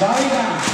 Bailan.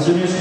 Og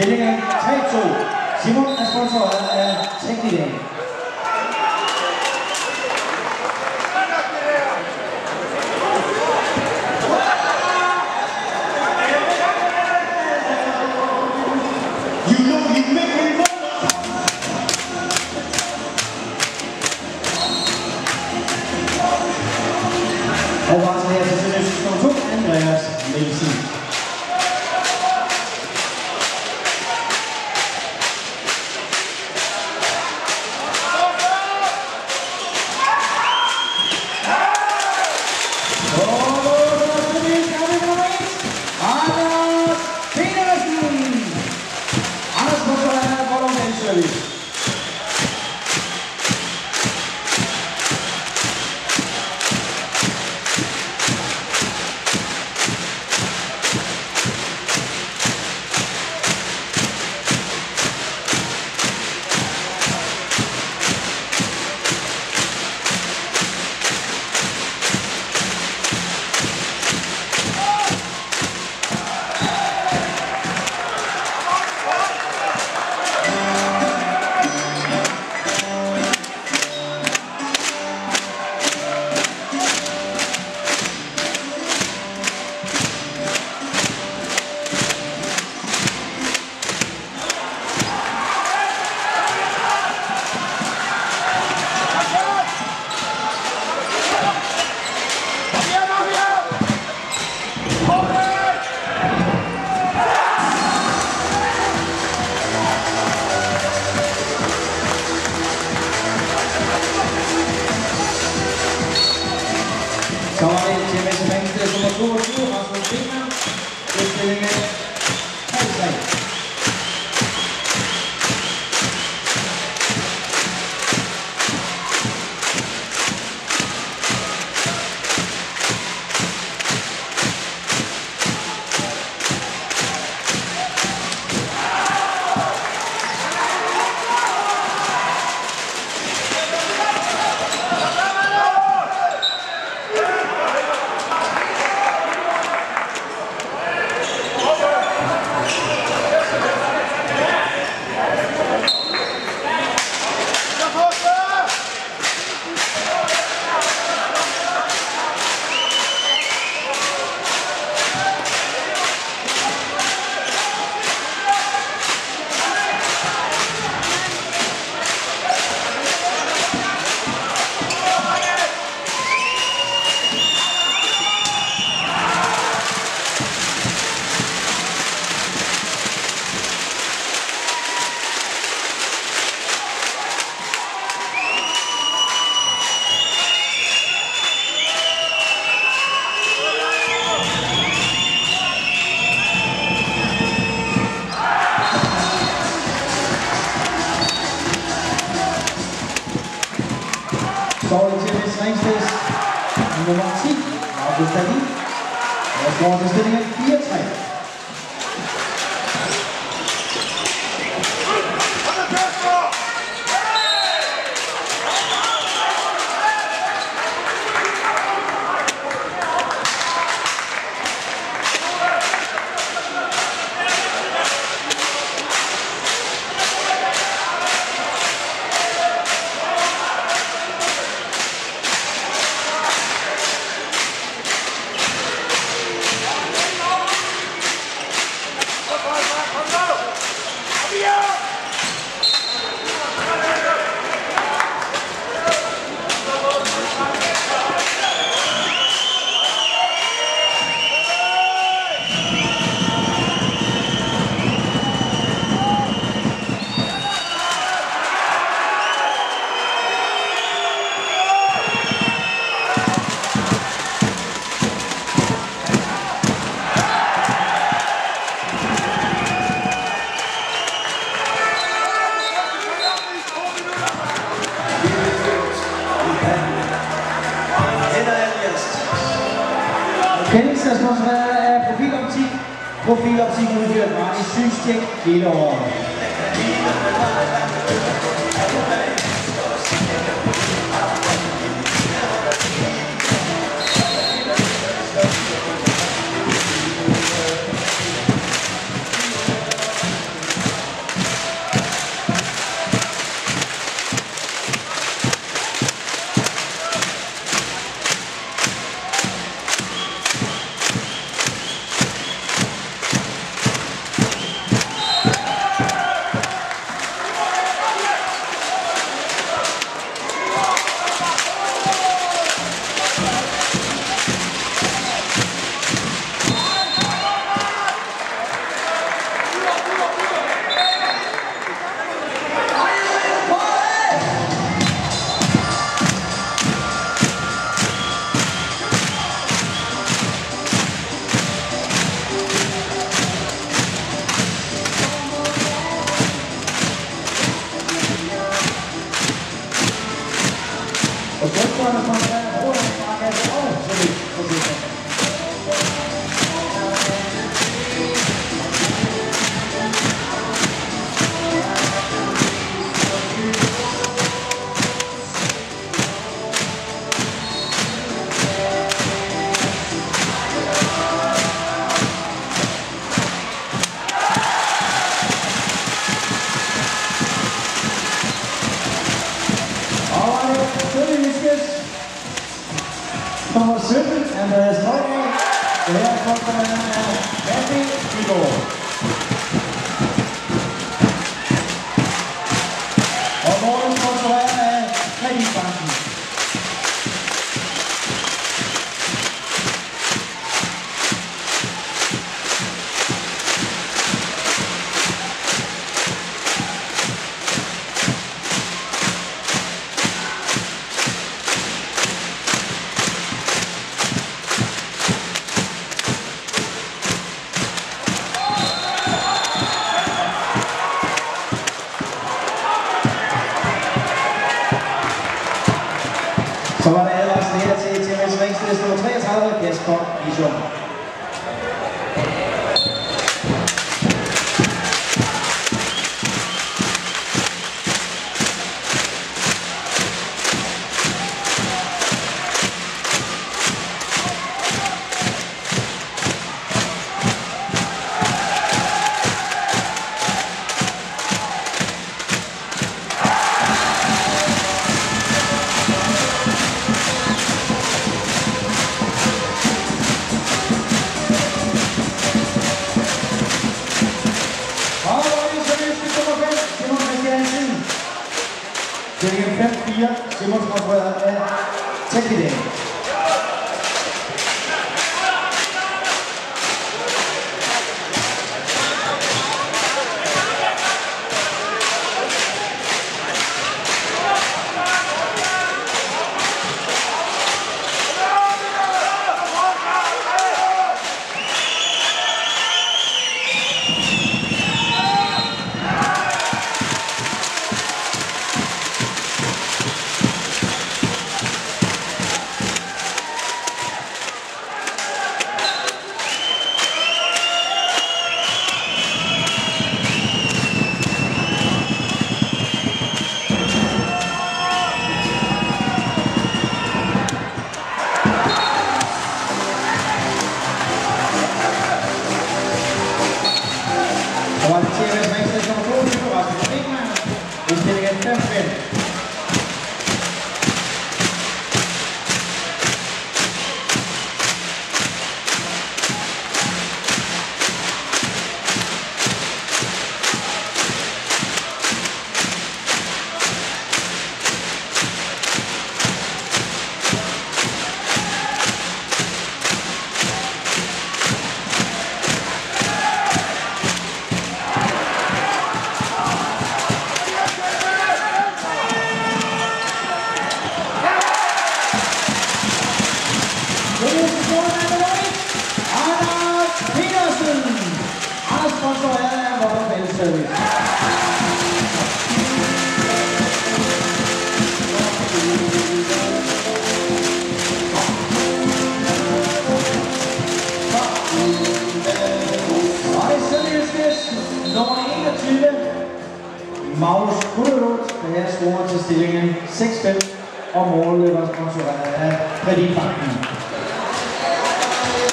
Stillingen 3-2. Simon er sponsoreret af Teknidag.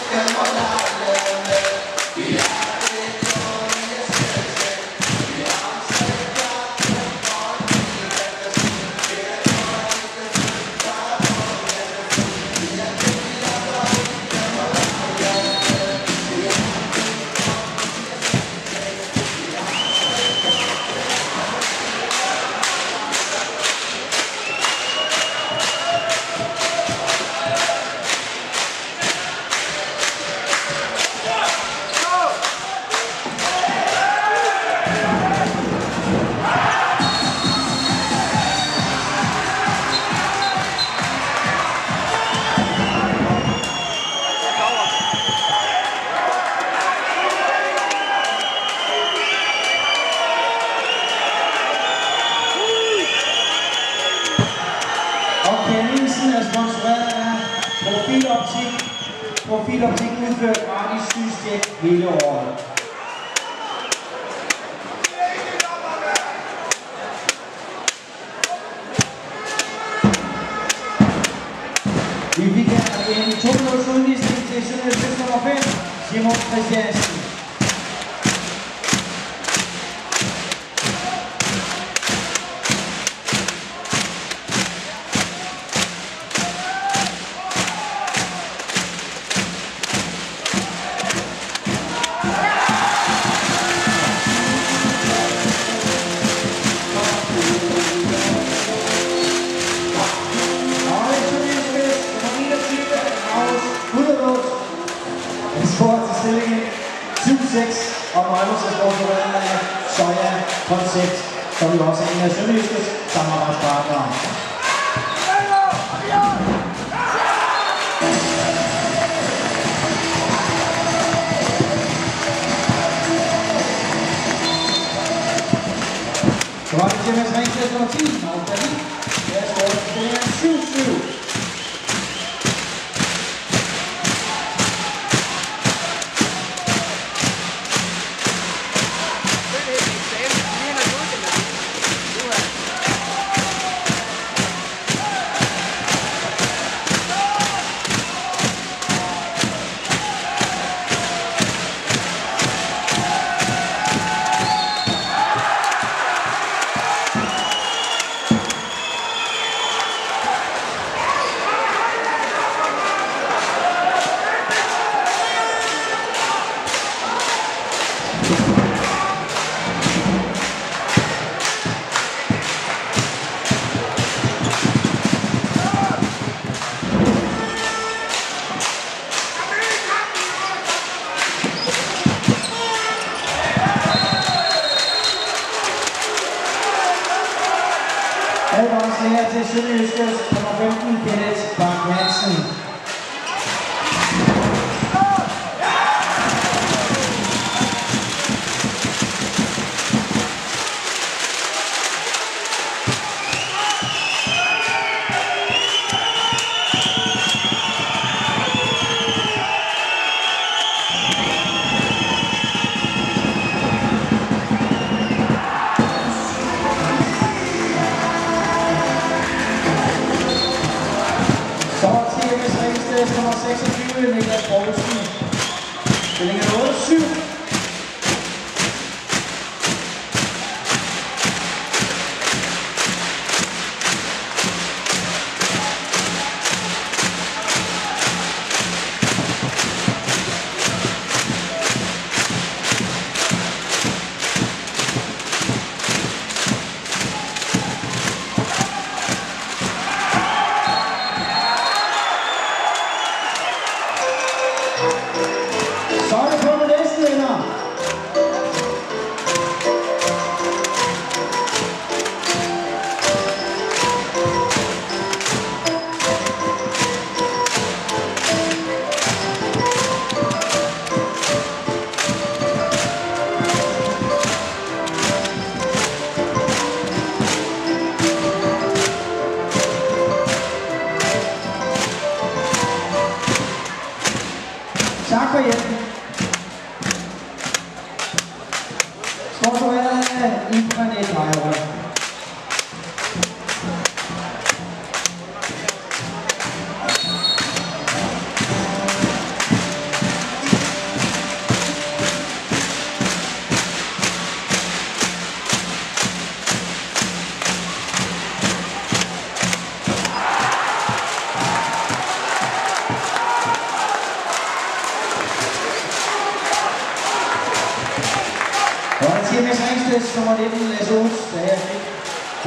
Come on.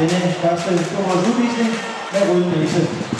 Denne første nummers udvisning med røde næse.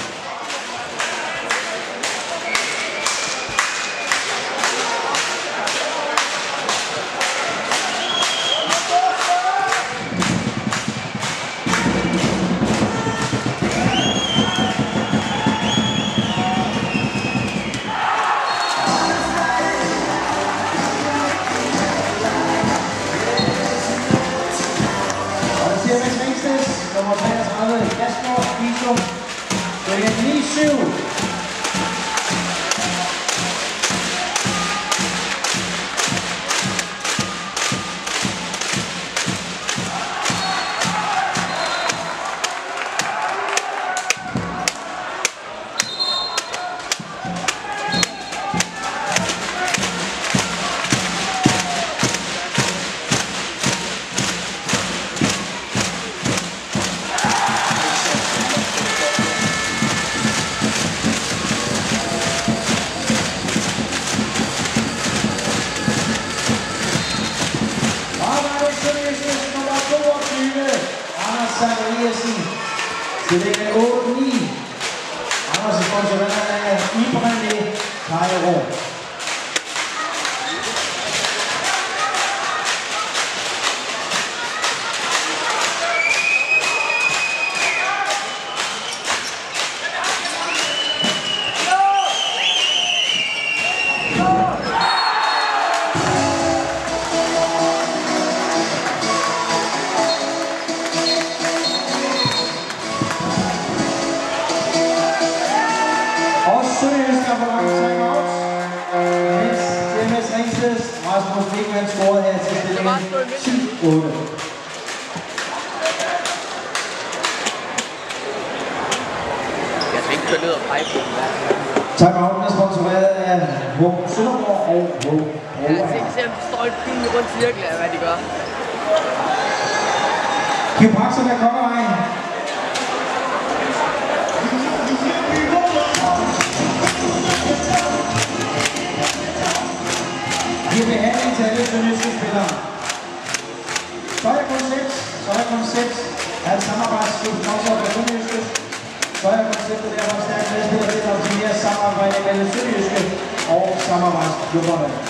Ja, se, se om de står i en rundt cirkel af, hvad de gør. Kiropraktor med Kongevejen. Giver behandling til alle sønderjyske spillere. Støjer koncept, Støjer koncept er et samarbejdssponsor for Sønderjyske. Støjer konceptet er for stærkt medspiller til at optimere samarbejde mellem Sønderjyske og samarbejdsklubberne. Og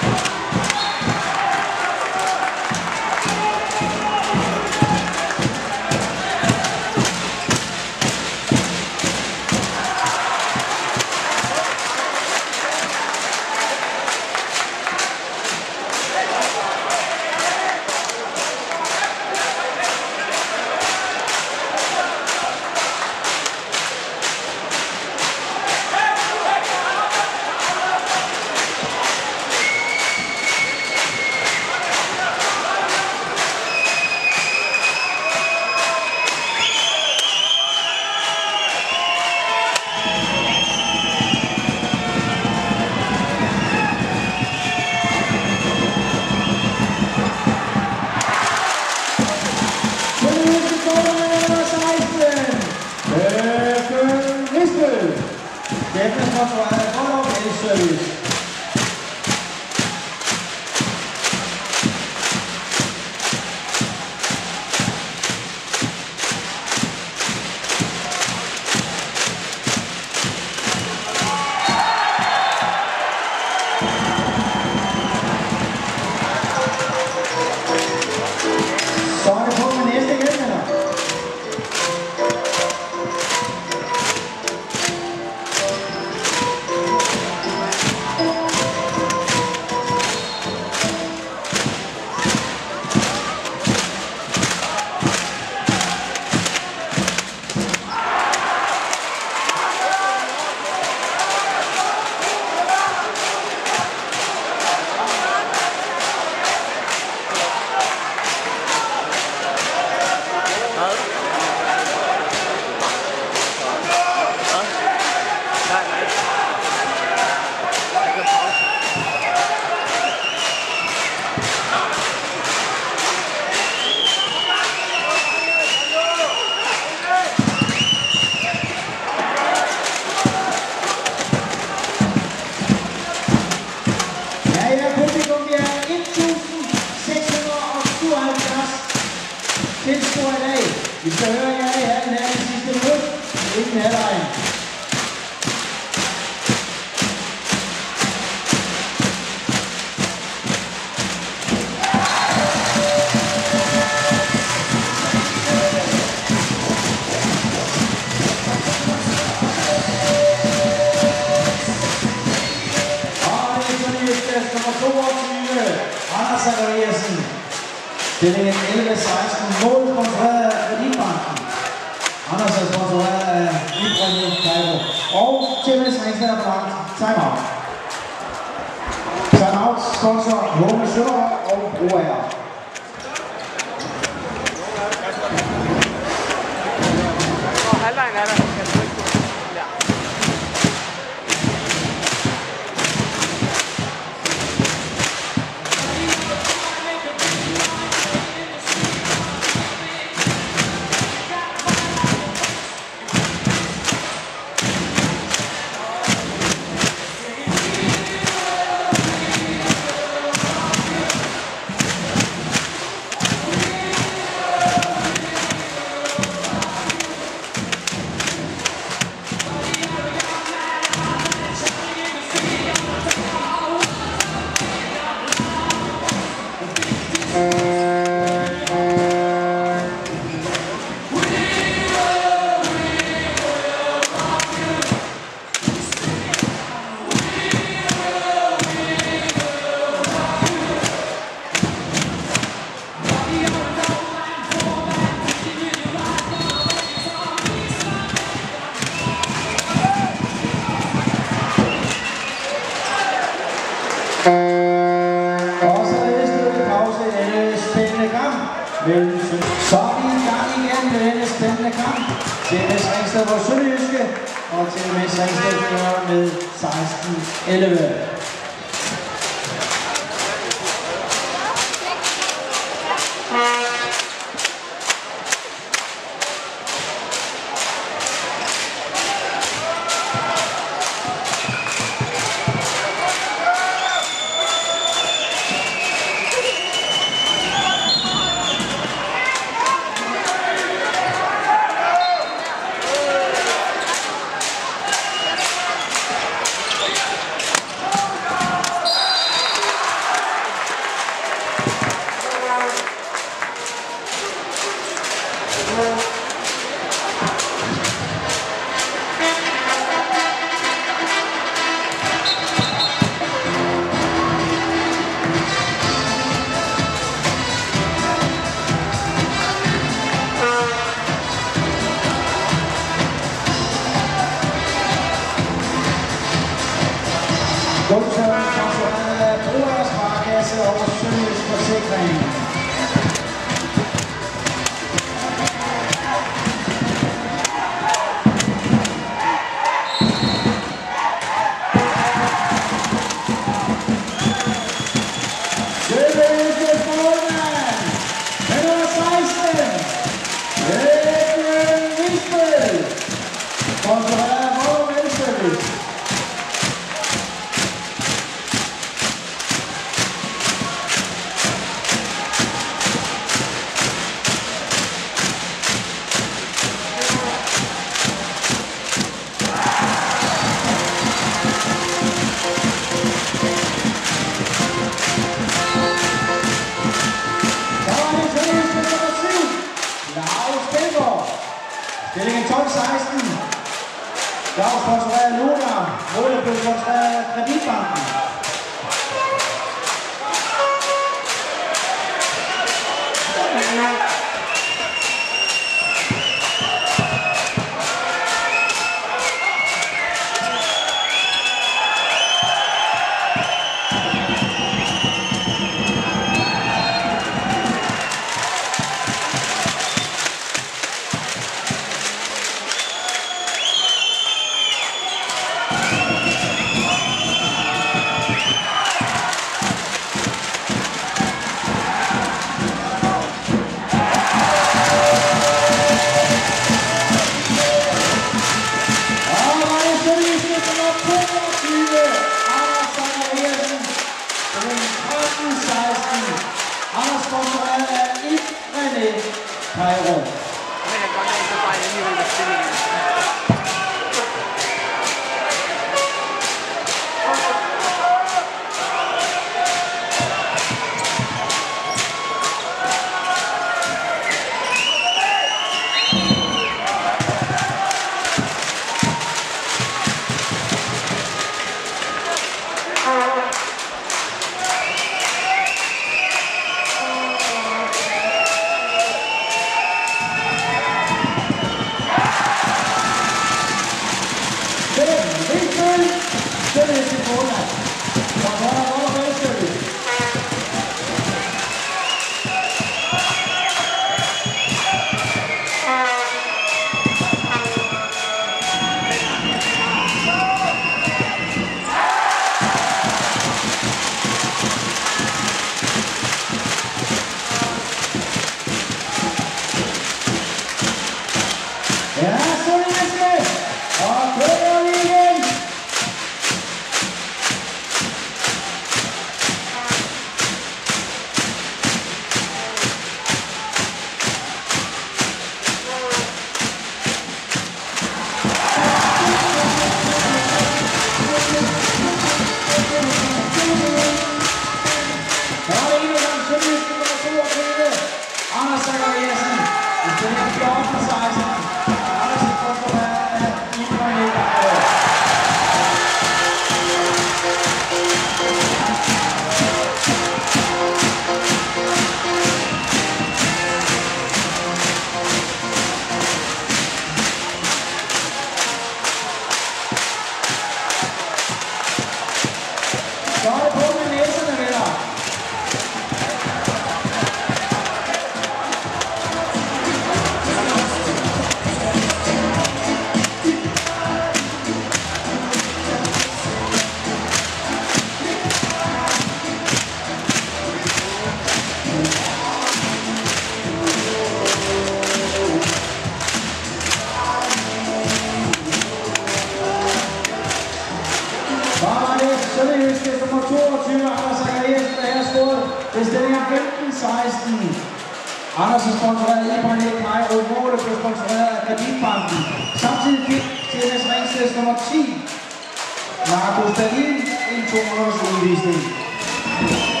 Amazing.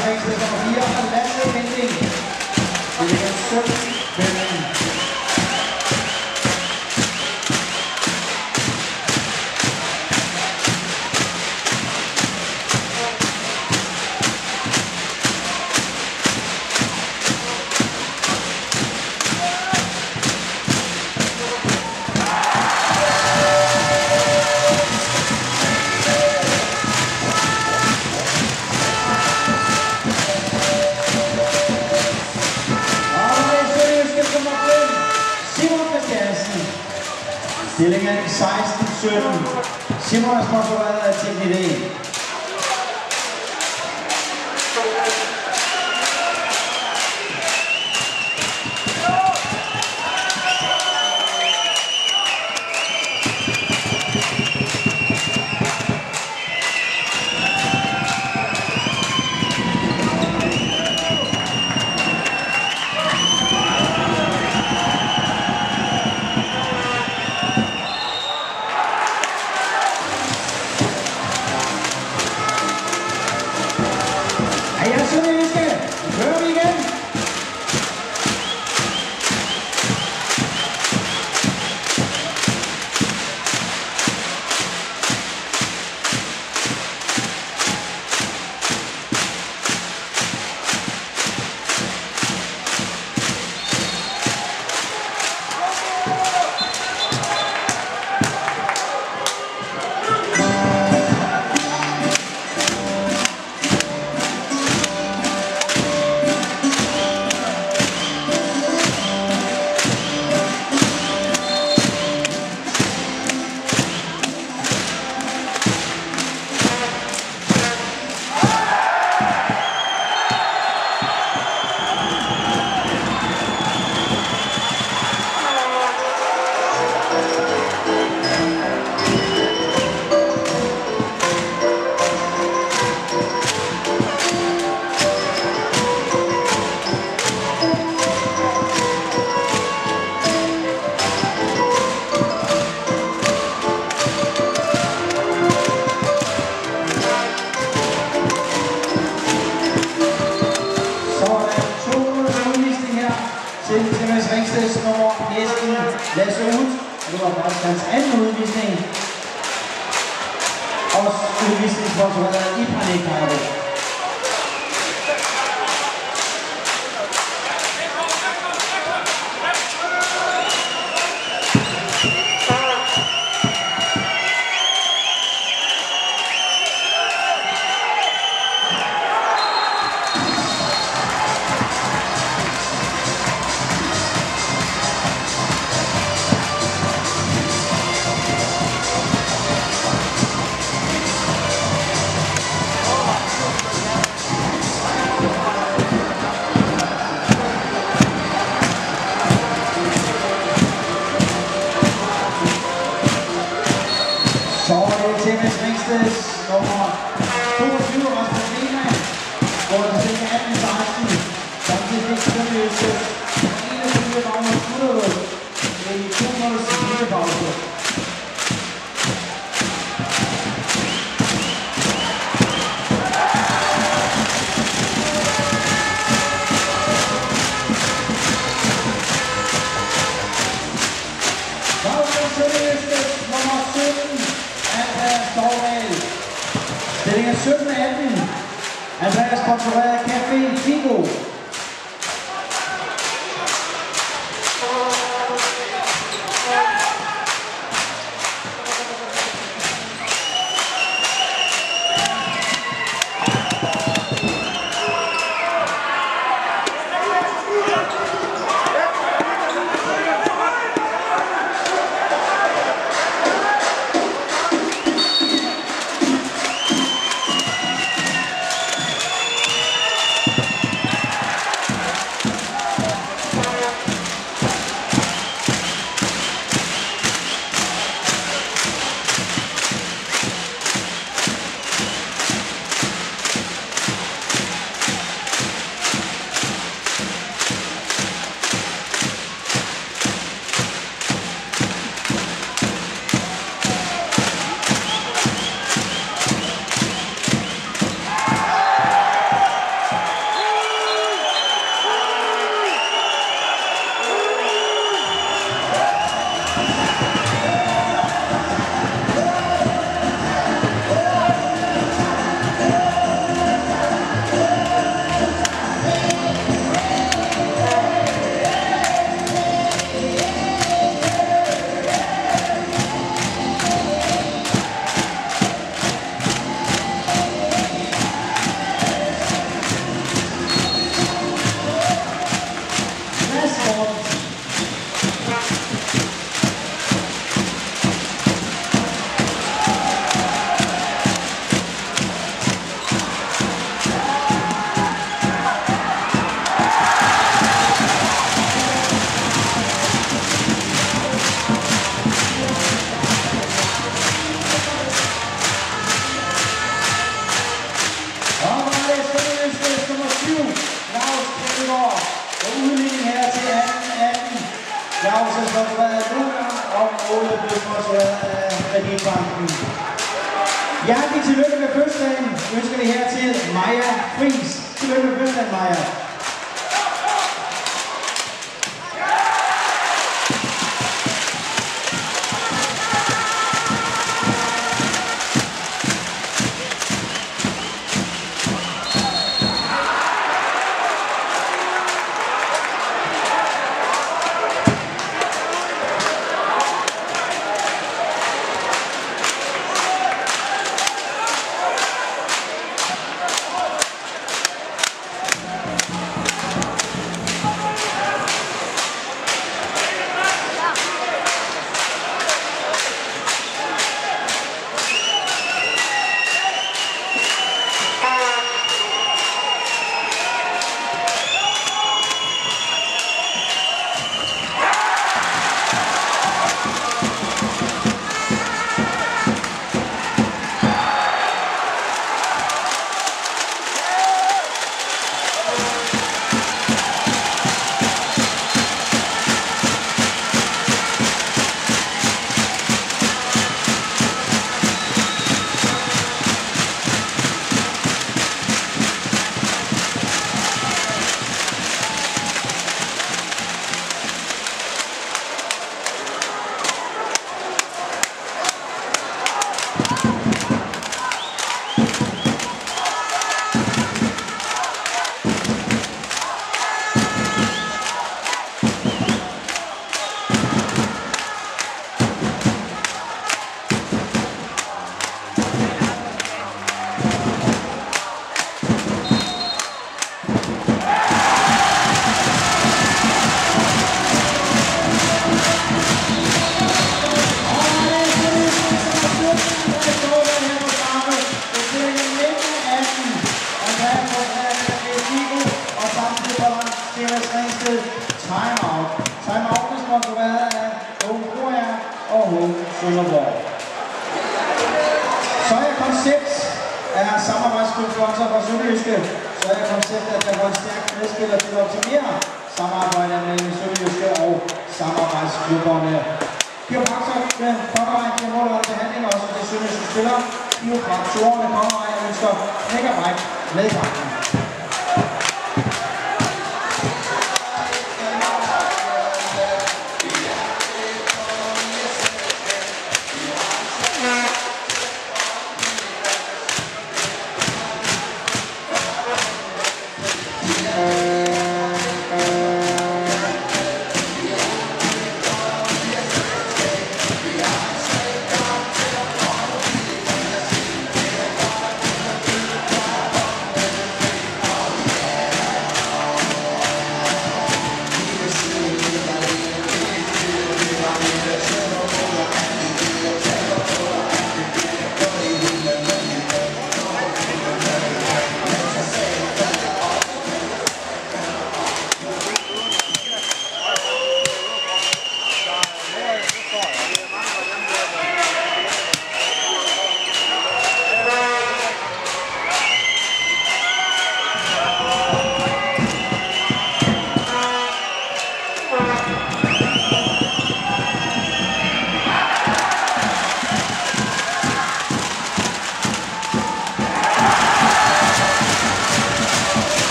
Thank you. sehr gut. Nummer ganz, ganz ein, Louis Wiesling. Aus Louis Wiesling, Portugal, die Panik habe.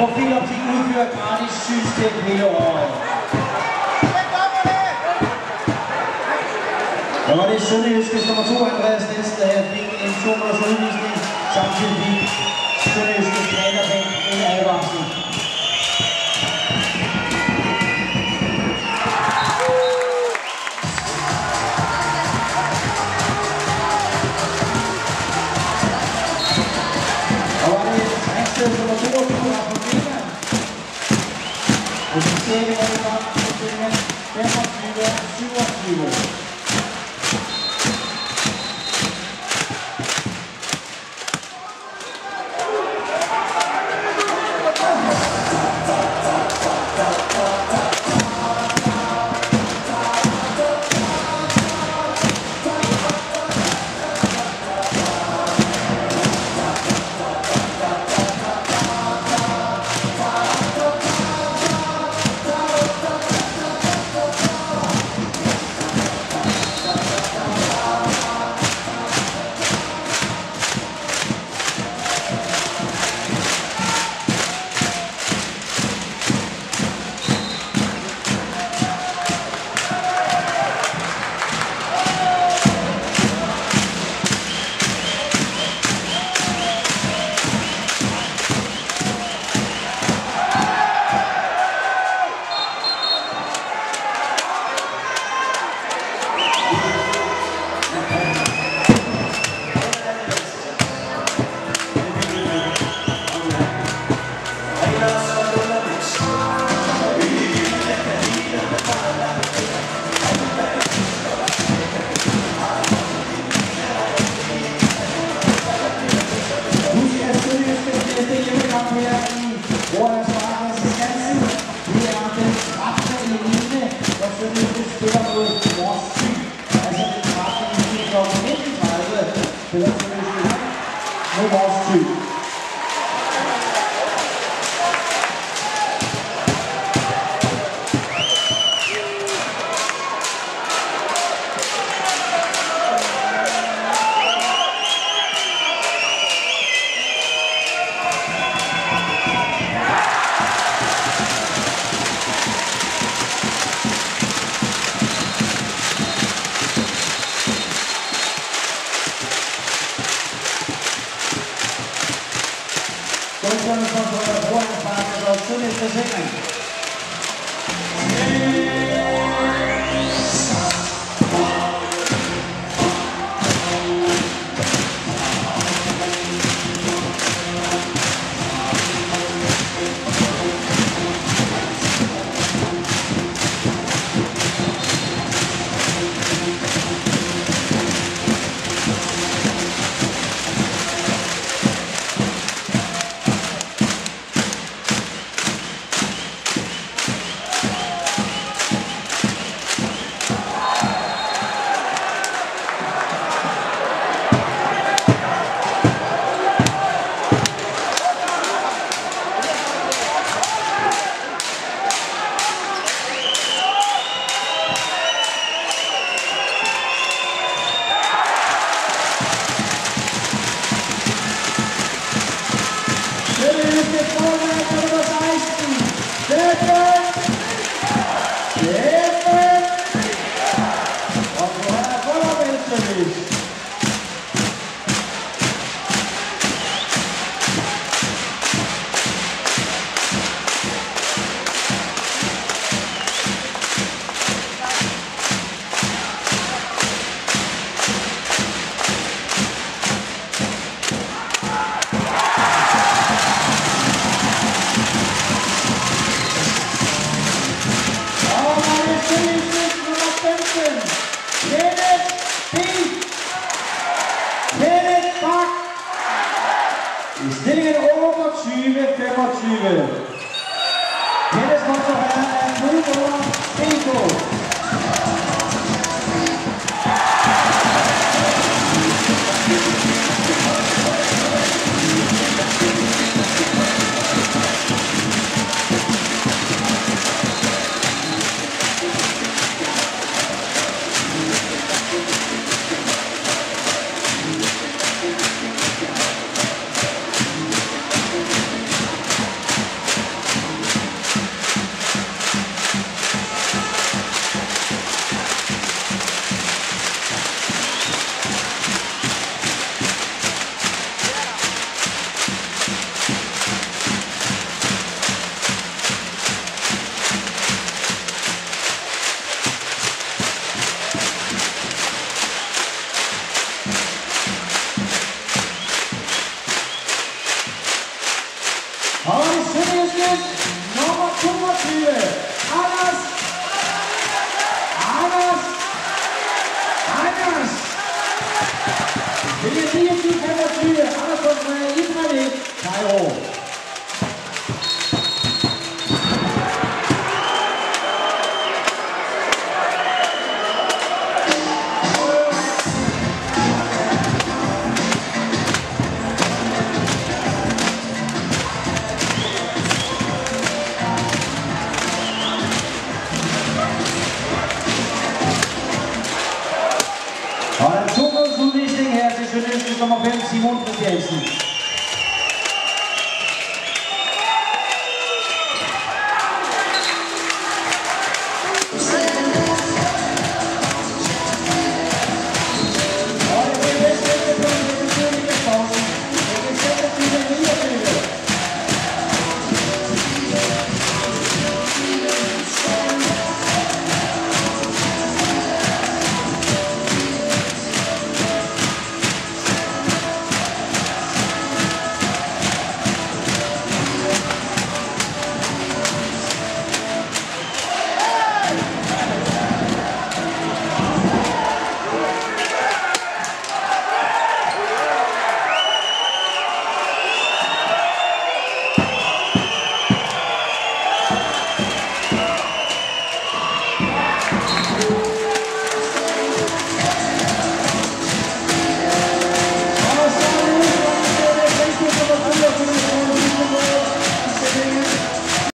Profiloptik udfører gratis synstjek hele året. Og var det Sønderjyskes nummer 2, Andreas Nielsen, der her fik en 2 minutters udvisning. Samtidig fik Sønderjyskes planer en advarsel. Gracias por los saludos para la familia. Oficial de la República, hemos sido su activo.